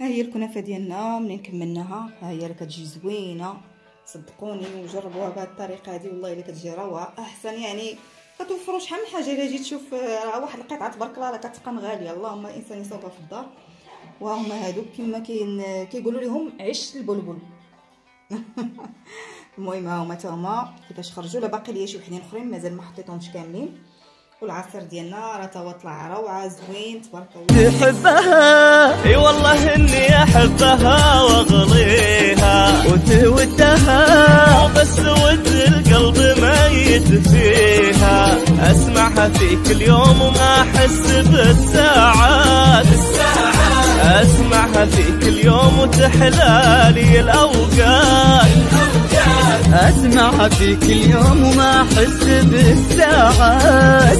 ها هي الكنافة ديالنا منين كملناها؟ ها هي راه كتجي زوينة. صدقوني وجربوها بهذه الطريقة هذه والله إلا كتجي روعه أحسن. يعني كتوفروا شحال من حاجة. إلا جيت تشوف راه واحد القطعة تبارك الله راه كتبقى غالية. اللهم الانسان يصوبها في الدار. وهما هادو كما كاين كيقولوا لهم عش البلبل. المهم ها هما تا هما كيفاش خرجوا لا باقي ليا شي وحدين أخرين مازال ما حطيتهمش كاملين. والعصير ديالنا راه توا طلع روعة زوين تبارك الله. تحبها. اي والله اني احبها واغليها. وتودها. بس ود القلب ميت فيها. اسمعها في كل يوم وما احس بالساعات. اسمعها في كل يوم وتحلالي الأوقات. اسمعها في كل يوم وما احس بالساعات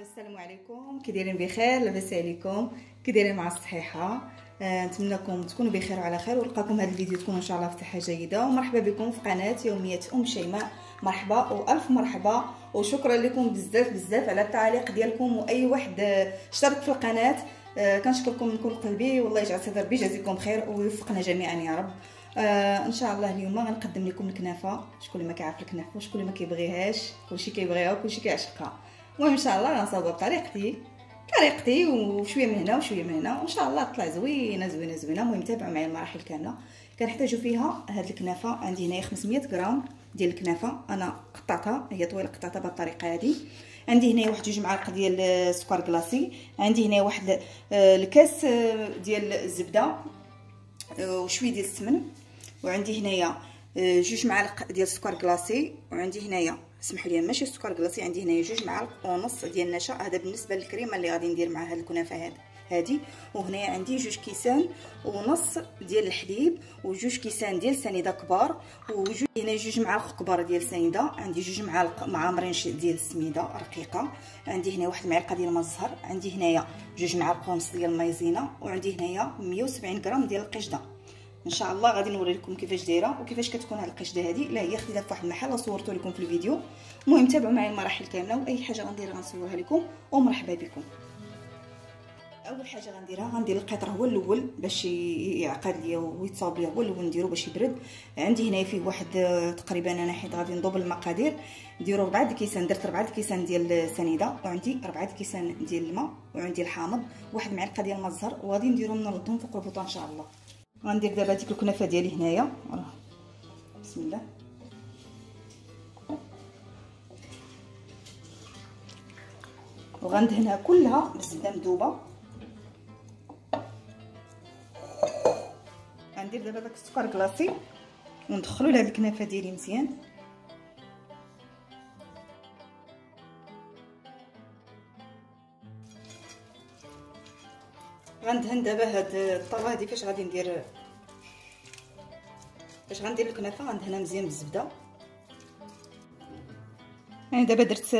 السلام عليكم. كي دايرين بخير؟ لاباس عليكم. كي مع الصحيحة. آه، نتمنىكم تكونوا بخير وعلى خير ولقاكم هذا الفيديو تكونوا إن شاء الله في صحه جيدة. ومرحبا بكم في قناة يوميات أم شيماء. مرحبا وألف مرحبا. وشكرا لكم بزاف بزاف على التعليق ديالكم. وأي واحد آه، اشترك في القناة. آه، كنشكركم من كل قلبي. والله يجعل سيدي ربي يجازيكم خير. ويوفقنا جميعا يا رب. آه إن شاء الله اليوم غنقدم لكم الكنافة شكون اللي ما كيعرف الكنافة وشكون اللي ما كيبغيهاش كلشي كيبغيها وكلشي كيعشقها. المهم إن شاء الله غنصاوبها بطريقتي طريقتي وشوية من هنا وشوية من هنا وإن شاء الله تطلع زوينة زوينة زوينة. المهم تابعوا معايا المراحل كاملة. كنحتاجوا فيها هاد الكنافة عندي هنايا 500 غرام ديال الكنافة. أنا قطعتها هي طويلة قطعتها بهذه الطريقة هذه عندي هنا واحد جوج معالق ديال السكر كلاصي عندي هنا واحد آه، الكاس آه، ديال الزبدة آه، وشوية ديال السمن. وعندي هنايا جوج معالق ديال السكر كلاصي وعندي هنايا سمحوا لي ماشي السكر كلاصي عندي هنايا جوج معالق ونص ديال النشا هذا بالنسبة للكريمة اللي غادي ندير مع هاد الكنافة هاد هادي. وهنايا عندي جوج كيسان ونص ديال الحليب وجوج كيسان ديال سنيدة كبار وجوج هنا جوج معالق كبار ديال سنيدة عندي جوج معالق معمرين ديال السميده رقيقة عندي هنا واحد المعلقه ديال الماء الزهر عندي هنايا جوج معالق ونص ديال المايزينا وعندي هنايا 170 غرام ديال القشده إن شاء الله غادي نوري لكم كيفاش دايرة وكيفاش كتكون هاد القشدة هذه لا هي خديتها في واحد المحل صورته لكم في الفيديو. المهم تابعوا معايا المراحل كاملة وأي حاجة غنديرها غنصورها لكم. ومرحبا بكم. أول حاجة غنديرها غندير القطر هو الأول باش يعقد ليا ويتصاوب ليا هو الأول نديرو باش يبرد. عندي هنايا فيه واحد تقريبا أنا حيت غادي نضوب المقادير. نديرو ربعة كيسان درت ربعة كيسان ديال السنيدة وعندي ربعة كيسان ديال الماء وعندي الحامض. واحد معلقة ديال الماء الزهر وغادي نديرو نردهم فوق البوطة إن شاء الله. غندير دابا ديك الكنافة ديالي هنايا. بسم الله. وغندهنها كلها بالزبده مذوبة. غندير دابا داك السكر كلاصي وندخلو لهاد الكنافة ديالي مزيان. غندهن دابا هاد الطاوه هادي فاش غادي ندير فاش غندير الكنافة غندهنها مزيان بالزبدة. يعني دابا درت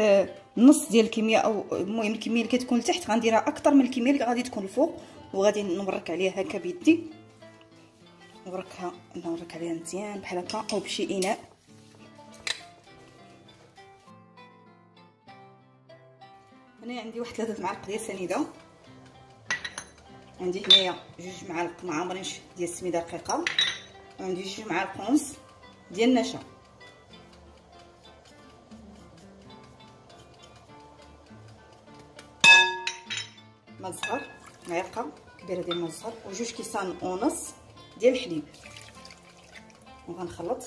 نص ديال الكمية أو المهم الكمية اللي كتكون لتحت غنديرها أكثر من الكمية اللي غادي تكون الفوق وغادي نبرك عليها هكا بيدي. نبركها نورك عليها مزيان بحال هكا أو بشي إناء. هنا عندي واحد ثلاثة معالق ديال السنيده عندي هنايا جوج معالق معمرين ديال السميدة رقيقه وعندي جوج معالق ونص ديال النشا. ماء زهر معلقة كبيرة ديال ماء زهر وجوج كيسان ونص ديال الحليب. وغنخلط.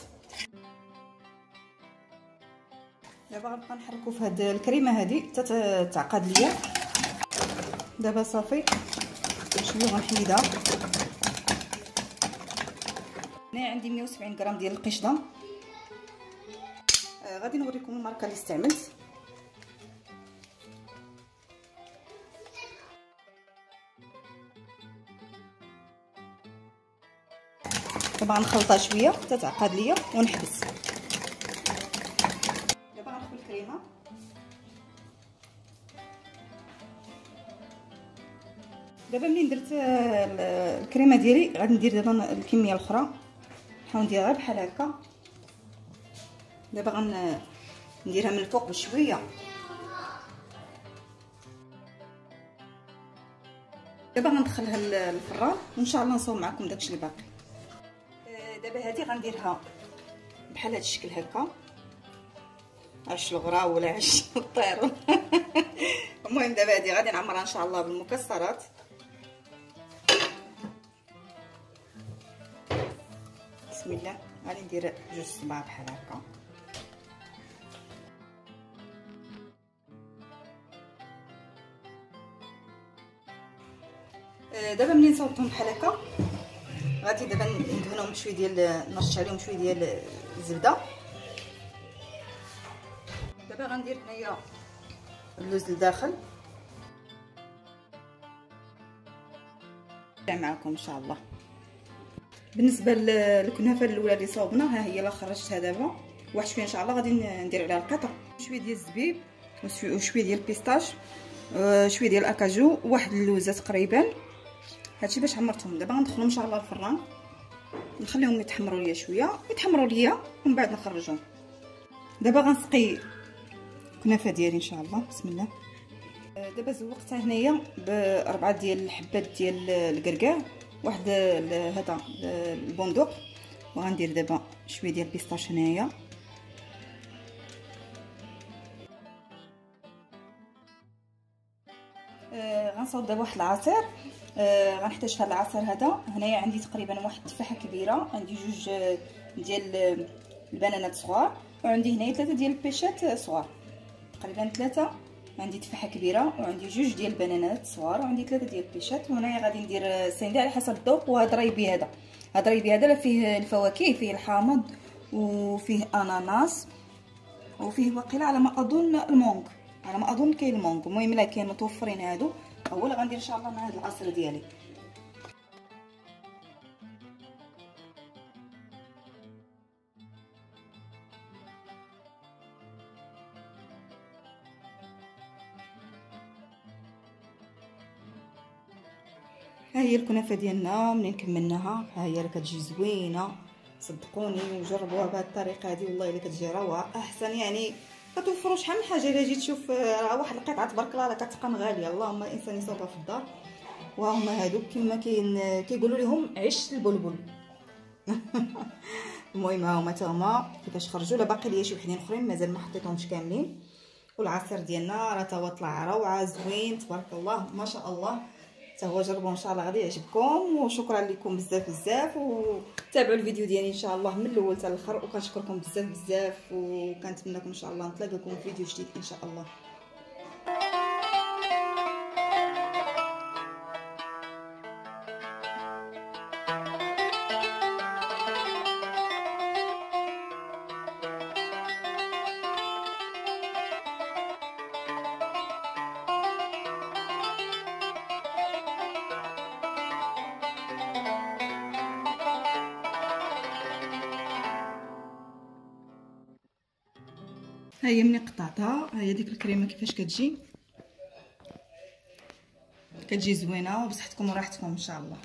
دابا غنبقى نحركو في هاد الكريمة هادي حتى تعقد ليا. دابا صافي. شوية غنحيدها هنا عندي 170 غرام ديال القشدة. آه غادي نوريكم الماركة اللي استعملت. دابا غنخلطها شوية حتى تعقد ليا ونحبس. دابا ملي درت الكريمة ديالي غادي ندير دابا الكمية الأخرى. نحاول نديرها بحال هكا. دابا غنديرها من الفوق بشوية. دابا غندخلها للفران وإن شاء الله نصور معكم داكشي اللي باقي. آه، دابا هذه غنديرها بحال هذا الشكل هكا. عش الغرا ولا عش الطير. المهم دابا هذه غادي نعمرها إن شاء الله بالمكسرات. بسم الله. غادي ندير جوج صباع بحال هكا. آه، دابا ملي صوبتهم بحال هكا غادي دابا ندهنهم بشويه ديال نرش عليهم شوية ديال الزبدة. دابا غندير هنايا اللوز لداخل. معكم إن شاء الله. بالنسبة للكنافة الأولى اللي صوبنا ها هي لا خرجتها دابا. واحد شوية إن شاء الله غادي ندير عليها القطع. شوية ديال الزبيب وشوية ديال البيستاش آه، شوية ديال الأكاجو واحد اللوزة تقريبا. هادشي باش عمرتهم. دابا غندخلهم إن شاء الله الفران. نخليهم يتحمروا ليا شوية. يتحمروا ليا ومن بعد نخرجهم. دابا غنسقي الكنافة ديالي إن شاء الله. بسم الله. آه، دابا زوقتها هنايا بأربعة ديال الحبات ديال الكركاع واحد هذا البندق. وغندير دابا شوية ديال البيستاش هنايا. آه غنصاوب دابا واحد العصير. آه غنحتاج هذا العصير هذا. هنايا عندي تقريبا واحد التفاحة كبيرة. عندي جوج ديال البنانات صغار. وعندي هنايا ثلاثة ديال البيشات صغار. تقريبا ثلاثة. عندي تفاحة كبيرة وعندي جوج ديال البنانات صغار وعندي ثلاثة ديال البيشات وهنايا غادي ندير الساندي على حسب الذوق وهذا رايبي هذا. هذا رايبي هذا فيه الفواكه فيه الحامض وفيه أناناس وفيه واقيلا على ما أظن المونغ على ما أظن كاين المونغ المهم إلا كاين متوفرين هادو هو غندير إن شاء الله مع هذا العصير ديالي. ها هي الكنافة ديالنا منين كملناها؟ ها هي راه كتجي زوينة. صدقوني وجربوها بهذه الطريقة هذه والله إلا كتجي روعة. أحسن يعني كتوفروا شحال من حاجة. إلا جيت تشوف راه واحد القطعة تبارك الله راه كتقام غالية. اللهم الانسان يصوبها في الدار. وهما هادوك كما كاين كيقولوا لهم عش البلبل. المهم ها هما حتى هما كيفاش خرجوا؟ لا باقي ليا شي وحدين أخرين مازال ما حطيتهمش كاملين. والعصير ديالنا راه هو طلع روعة زوين تبارك الله ما شاء الله. حتى هو جربوا إن شاء الله غادي يعجبكم وشكرا لكم بزاف بزاف وتابعوا الفيديو ديالي إن شاء الله من الأول حتى الآخر وكنشكركم بزاف بزاف وكنتمنىكم إن شاء الله نتلاقاكم في فيديو جديد إن شاء الله. هي ملي قطعتها. ها هي ديك الكريمة كيفاش كتجي؟ كتجي زوينة وبصحتكم وراحتكم إن شاء الله.